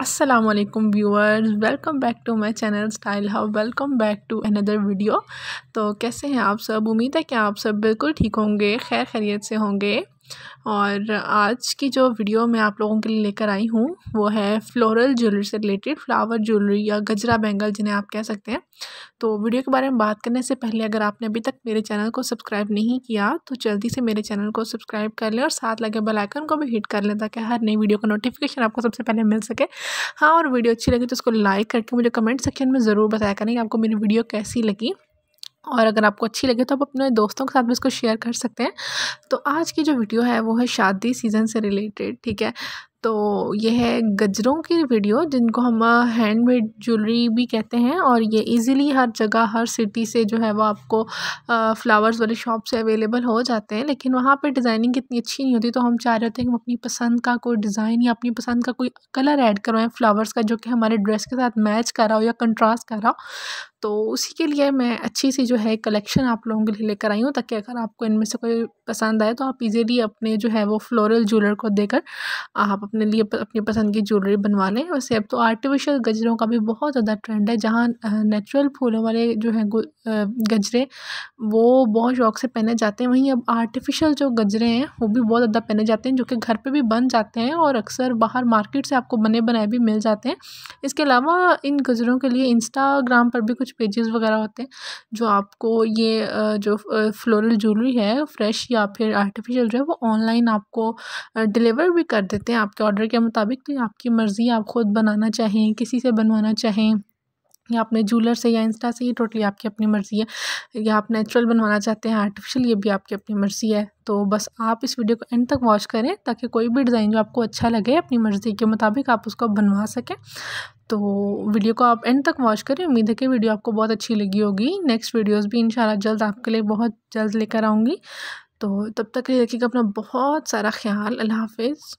वालेकुम viewers welcome back to my channel style how welcome back to another video तो कैसे हैं आप सब? उम्मीद है कि आप सब बिल्कुल ठीक होंगे खैर खैरियत से होंगे। और आज की जो वीडियो मैं आप लोगों के लिए लेकर आई हूँ, वो है फ्लोरल ज्वेलरी से रिलेटेड फ्लावर ज्वेलरी या गजरा बैंगल जिन्हें आप कह सकते हैं। तो वीडियो के बारे में बात करने से पहले अगर आपने अभी तक मेरे चैनल को सब्सक्राइब नहीं किया तो जल्दी से मेरे चैनल को सब्सक्राइब कर लें और साथ लगे बेल आइकन को भी हिट कर लें ताकि हर नई वीडियो का नोटिफिकेशन आपको सबसे पहले मिल सके। हाँ और वीडियो अच्छी लगी तो उसको लाइक करके मुझे कमेंट सेक्शन में ज़रूर बताया करें कि आपको मेरी वीडियो कैसी लगी। और अगर आपको अच्छी लगे तो आप अपने दोस्तों के साथ भी इसको शेयर कर सकते हैं। तो आज की जो वीडियो है, वो है शादी सीज़न से रिलेटेड ठीक है? तो ये है गजरों की वीडियो जिनको हम हैंडमेड ज्वेलरी भी कहते हैं और ये इजीली हर जगह, हर सिटी से जो है वो आपको फ्लावर्स वाली शॉप से अवेलेबल हो जाते हैं। लेकिन वहाँ पे डिज़ाइनिंग कितनी अच्छी नहीं होती तो हम चाह रहे होते हैं कि हम अपनी पसंद का कोई डिज़ाइन या अपनी पसंद का कोई कलर ऐड करवाएँ फ्लावर्स का, जो कि हमारे ड्रेस के साथ मैच कर हो या कंट्रास्ट कर हो। तो उसी के लिए मैं अच्छी सी जो है कलेक्शन आप लोगों के लिए लेकर आई हूँ, ताकि अगर आपको इनमें से कोई पसंद आए तो आप इजीली अपने जो है वो फ्लोरल ज्वेलर को देकर आप अपने लिए अपनी पसंद की ज्वेलरी बनवा लें। वैसे अब तो आर्टिफिशियल गजरों का भी बहुत ज़्यादा ट्रेंड है, जहाँ नेचुरल फूलों वाले जो हैं गजरे, वो बहुत शौक से पहने जाते हैं। वहीं अब आर्टिफिशियल जो गजरे हैं, वो भी बहुत ज़्यादा पहने जाते हैं, जो कि घर पर भी बन जाते हैं और अक्सर बाहर मार्केट से आपको बने बनाए भी मिल जाते हैं। इसके अलावा इन गजरों के लिए इंस्टाग्राम पर भी कुछ पेजेस वगैरह होते हैं, जो आपको ये जो फ्लोरल ज्वेलरी है फ्रेश या फिर आर्टिफिशियल जो है, वो ऑनलाइन आपको डिलीवर भी कर देते हैं आपके ऑर्डर के मुताबिक। तो आपकी मर्ज़ी आप ख़ुद बनाना चाहें, किसी से बनवाना चाहें। या अपने जूलर से या इंस्टा से ही टोटली आपकी अपनी मर्ज़ी है। या आप नेचुरल बनवाना चाहते हैं आर्टिफिशियल ये भी आपकी अपनी मर्ज़ी है। तो बस आप इस वीडियो को एंड तक वॉच करें, ताकि कोई भी डिज़ाइन जो आपको अच्छा लगे, अपनी मर्ज़ी के मुताबिक आप उसको बनवा सकें। तो वीडियो को आप एंड तक वॉच करें। उम्मीद है कि वीडियो आपको बहुत अच्छी लगी होगी। नेक्स्ट वीडियोज़ भी इन जल्द आपके लिए बहुत जल्द लेकर आऊँगी। तो तब तक रखिएगा अपना बहुत सारा ख्याल। अल्लाह हाफिज़।